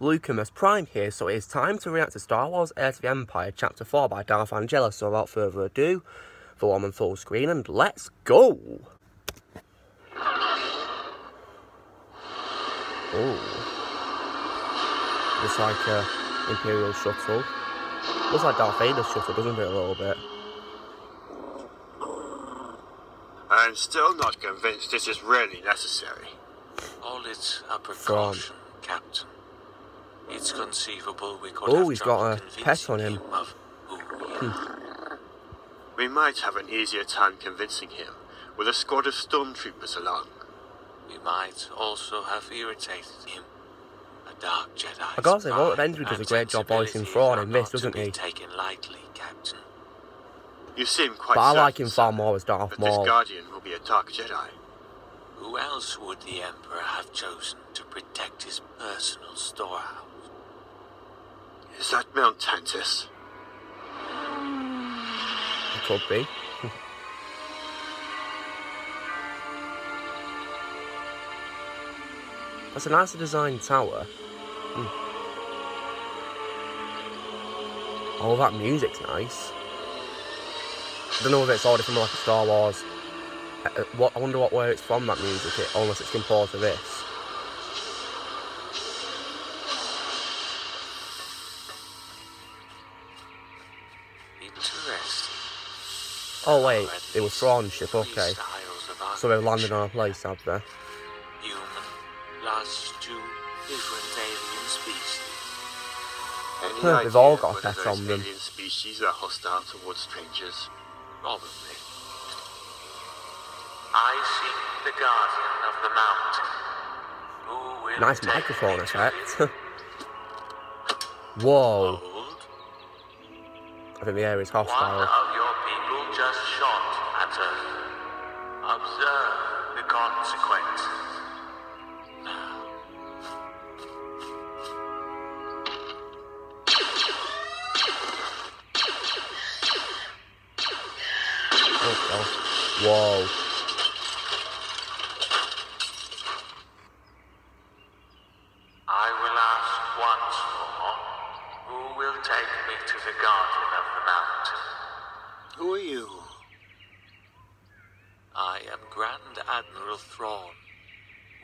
Lukimus Prime here, so it is time to react to Star Wars Heir to the Empire Chapter 4 by Darth Angelus. So without further ado, full on and full screen, and let's go! Oh. Looks like a Imperial shuttle. Looks like Darth Vader's shuttle, doesn't it, a little bit? I'm still not convinced this is really necessary. All it's a precaution, Captain. It's conceivable we could Oh, have he's trouble got a pet on him. convincing of who we are. We might have an easier time convincing him with a squad of stormtroopers along. We might also have irritated him. A dark Jedi. I gotta say, Robert Bentley does a great job voicing Thrawn in this, doesn't he? Taken lightly, Captain. You seem quite But I like him far more as Darth that this Maul. Guardian will be a dark Jedi. Who else would the Emperor have chosen to protect his personal storehouse? Is that Mount Tantiss? It could be. That's a nicely designed tower. Oh, that music's nice. I don't know if it's already from like a Star Wars. Uh, uh, I wonder what where it's from that music, it, unless it's composed to this. Oh wait, it was least Thrawn's ship. Okay, so they've landed on a place, have they? Human, last two different alien species. Any huh, they've all got a whether pet on them. alien species are hostile towards strangers? Probably. I seek the guardian of the mountain. Who will Nice microphone effect. Whoa. I think the air is hostile. Gosh. Whoa. I will ask once more, who will take me to the guardian of the mountain? Who are you? I am Grand Admiral Thrawn,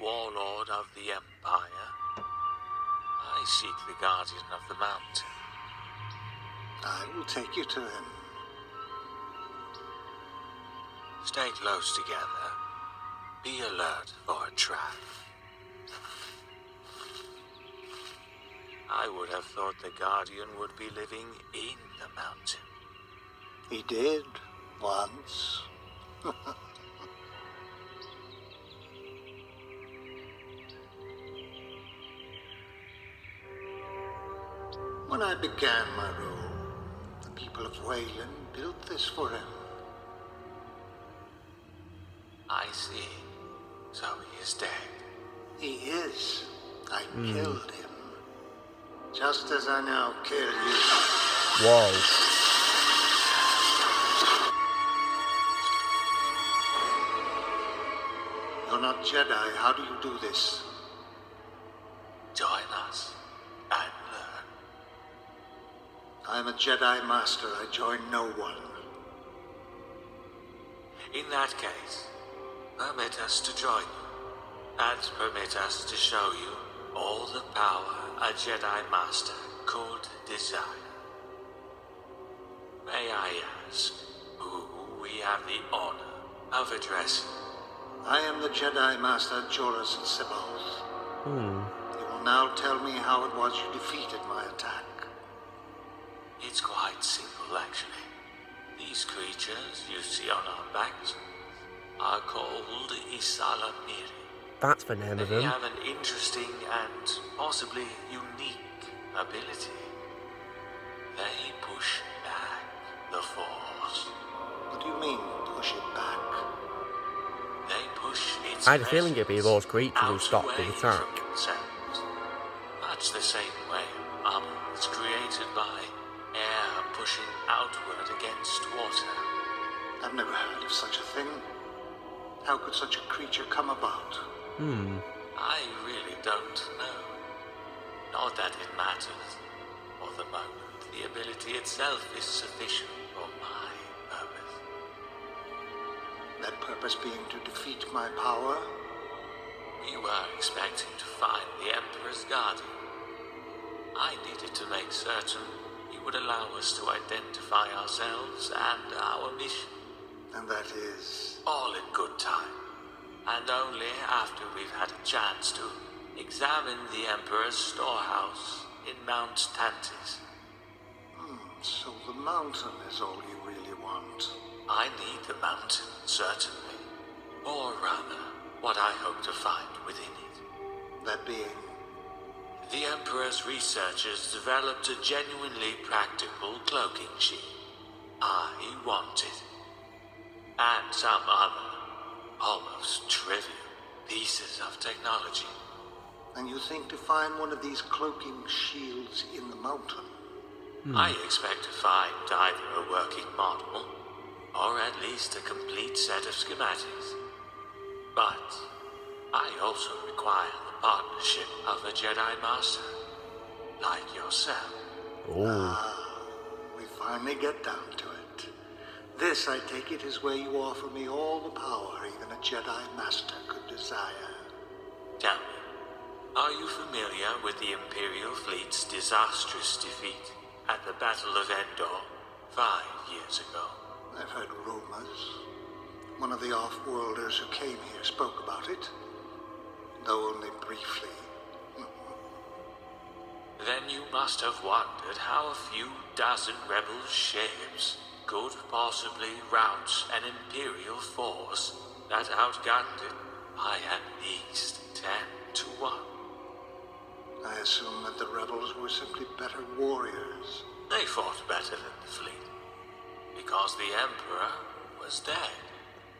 warlord of the Empire. I seek of the mountain. I will take you to him. Stay close together. Be alert for a trap. I would have thought the Guardian would be living in the mountain. He did, once. when I began my role, the people of Wayland built this for him. I see. So he is dead. He is. I hmm. killed him. Just as I now kill you. Whoa. You're not Jedi. How do you do this? Am a Jedi Master. I join no one. In that case, permit us to join you, and permit us to show you all the power a Jedi Master could desire. May I ask who we have the honor of addressing? I am the Jedi Master Joruus C'baoth. Hmm. You will now tell me how it was you defeated my attack. It's quite simple, actually. These creatures you see on our backs are called ysalamiri. That's the name of them. They have an interesting and possibly unique ability. They push back the Force. What do you mean, push it back? They push its I had a feeling it'd be those creatures who stopped the attack. from themselves. Much the same way armor is created by air pushing outward against water. I've never heard of such a thing. How could such a creature come about? Hmm. I really don't know. Not that it matters. For the moment, the ability itself is sufficient for my purpose. That purpose being to defeat my power? We were expecting to find the Emperor's guardian. I needed to make certain he would allow us to identify ourselves and our mission. And that is. All in good time. And only after we've had a chance to examine the Emperor's storehouse in Mount Tantiss. Hmm, so the mountain is all you really want. I need the mountain, certainly. Or rather, what I hope to find within it. That being. The Emperor's researchers developed a genuinely practical cloaking shield. I want it. And some other, almost trivial, pieces of technology. And you think to find one of these cloaking shields in the mountain? Hmm. I expect to find either a working model, or at least a complete set of schematics. But I also require the partnership of a Jedi Master, like yourself. Oh, ah, We finally get down to it. This, I take it, is where you offer me all the power even a Jedi Master could desire. Tell me, are you familiar with the Imperial fleet's disastrous defeat at the Battle of Endor five years ago? I've heard rumors. One of the off-worlders who came here spoke about it, though only briefly. Then you must have wondered how a few dozen rebel ships could possibly rout an Imperial force that outgunned it by at least ten to one. I assume that the rebels were simply better warriors. They fought better than the fleet. Because the Emperor was dead.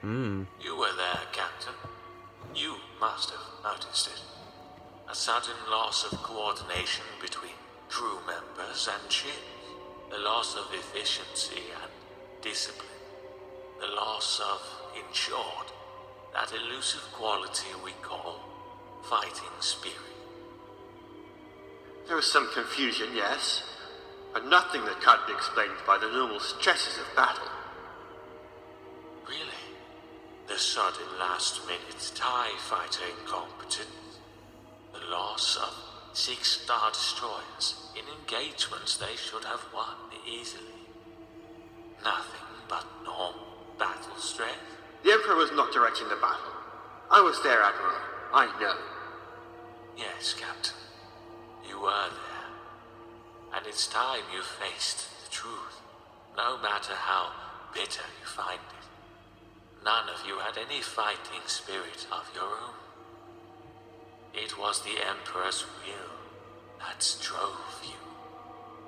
hmm. You were there, Captain. You must have noticed it. A sudden loss of coordination between crew members and ships. The loss of efficiency and discipline. The loss of, in short, that elusive quality we call fighting spirit. There was some confusion, yes, but nothing that can't be explained by the normal stresses of battle. The sudden last minute TIE fighter incompetence? The loss of six Star Destroyers in engagements they should have won easily? Nothing but normal battle strength? The Emperor was not directing the battle. I was there, Admiral. I know. Yes, Captain. You were there. And it's time you faced the truth, no matter how bitter you find it. None of you had any fighting spirit of your own. It was the Emperor's will that drove you.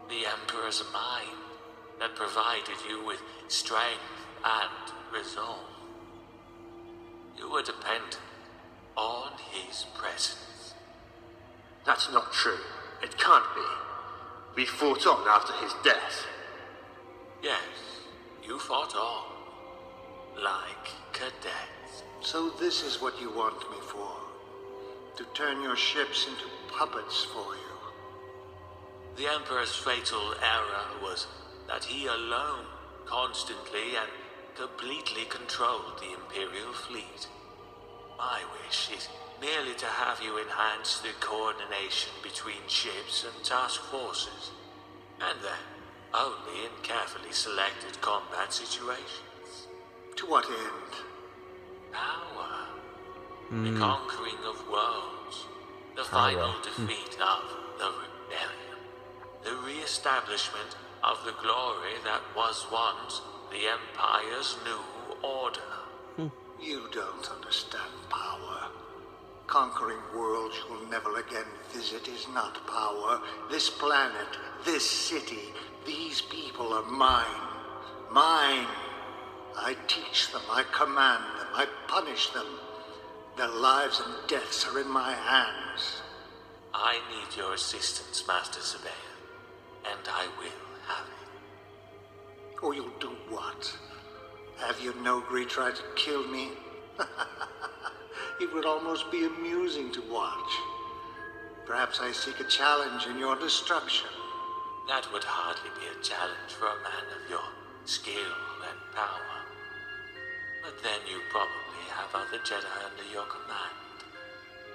The Emperor's mind that provided you with strength and resolve. You were dependent on his presence. That's not true. It can't be. We fought on after his death. Yes, you fought on. Like cadets. So this is what you want me for. To turn your ships into puppets for you. The Emperor's fatal error was that he alone constantly and completely controlled the Imperial fleet. My wish is merely to have you enhance the coordination between ships and task forces, and then only in carefully selected combat situations. To what end? Power. Hmm. The conquering of worlds. The final hmm. defeat of the rebellion. The re-establishment of the glory that was once the Empire's new order. Hmm. You don't understand power. Conquering worlds you'll never again visit is not power. This planet, this city, these people are mine. Mine. I teach them, I command them, I punish them. Their lives and deaths are in my hands. I need your assistance, Master C'baoth, and I will have it. Or you'll do what? Have your Noghri try to kill me? it would almost be amusing to watch. Perhaps I seek a challenge in your destruction. That would hardly be a challenge for a man of your skill and power. But then you probably have other Jedi under your command.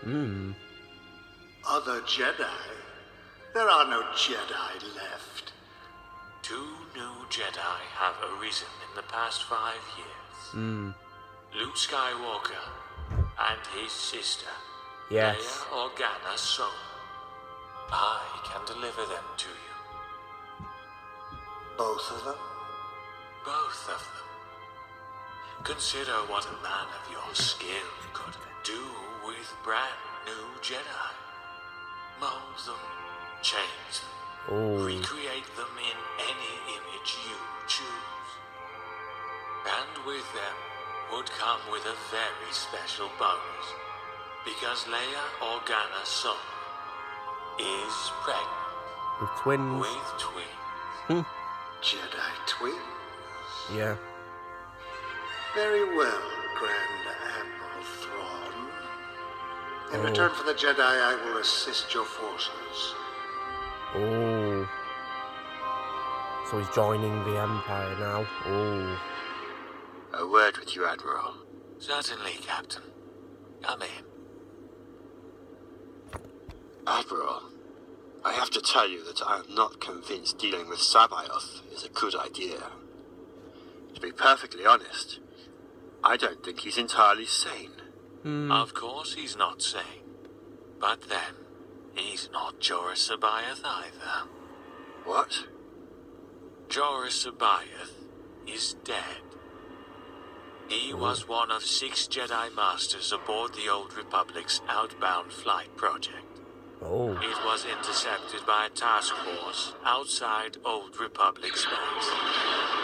Hmm. Other Jedi? There are no Jedi left. Two new Jedi have arisen in the past five years. Hmm. Luke Skywalker and his sister, Yes. Leia Organa Solo. I can deliver them to you. Both of them? Both of them. Consider what a man of your skill could do with brand new Jedi. Mold them, change them, Oh. recreate them in any image you choose. And with them would come with a very special bonus. Because Leia Organa Solo is pregnant With twins. with twins. Hmm. Jedi twins? Yeah. Very well, Grand Admiral Thrawn. In Oh. return for the Jedi, I will assist your forces. Oh. So he's joining the Empire now. Oh. A word with you, Admiral. Certainly, Captain. Come in. Admiral, I have to tell you that I am not convinced dealing with C'baoth is a good idea. To be perfectly honest, I don't think he's entirely sane. Hmm. Of course he's not sane. But then, he's not Joruus C'baoth either. What? Joruus C'baoth is dead. He hmm. was one of six Jedi Masters aboard the Old Republic's outbound flight project. Oh. It was intercepted by a task force outside Old Republic space.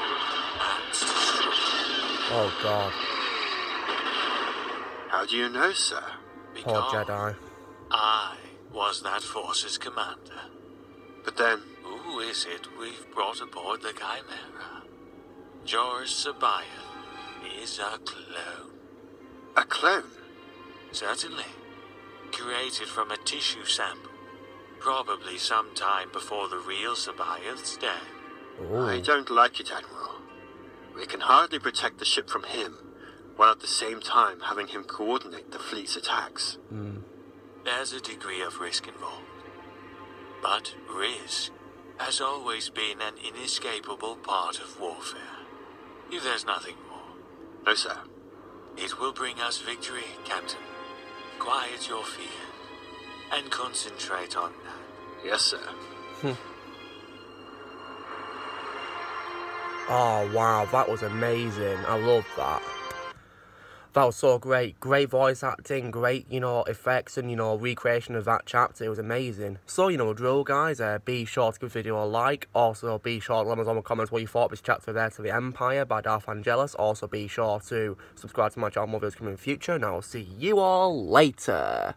And destroyed. Oh god. How do you know, sir? Poor Jedi. I was that force's commander. But then, Who is it we've brought aboard the Chimera? Joruus C'baoth is a clone. a clone? Certainly. Created from a tissue sample. Probably sometime before the real C'baoth's death. I don't like it, Admiral. We can hardly protect the ship from him, while at the same time having him coordinate the fleet's attacks. Hmm. There's a degree of risk involved. But risk has always been an inescapable part of warfare. If there's nothing more, No, sir. it will bring us victory, Captain. Quiet your fears and concentrate on that. Yes, sir. Hmm. Oh wow, that was amazing. I love that. That was so great. Great voice acting, great, you know, effects and, you know, recreation of that chapter. It was amazing. So, you know, drill guys, uh, be sure to give the video a like. Also, be sure to let us know in the comments what you thought of this chapter Heir to the Empire by Darth Angelus. Also, be sure to subscribe to my channel, more videos coming in the future. And I'll see you all later.